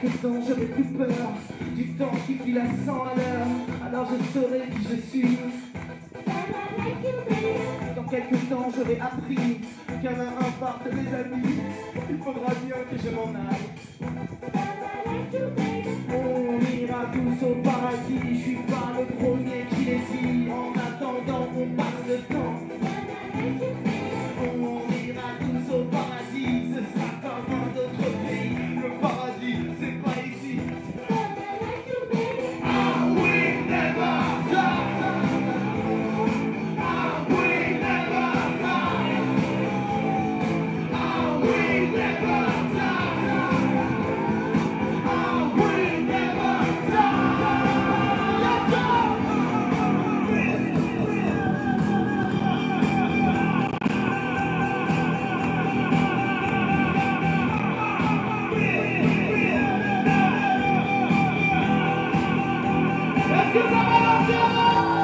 quelques temps j'aurai plus peur Du temps qui file à 100 à l'heure. Alors je saurai qui je suis. Dans quelques temps j'aurai appris Qu'un à un partent mes amis. Il faudra bien que je m'en aille. On ira tous au paradis. Je suis pas le premier qui décide En attendant on passe le temps. Que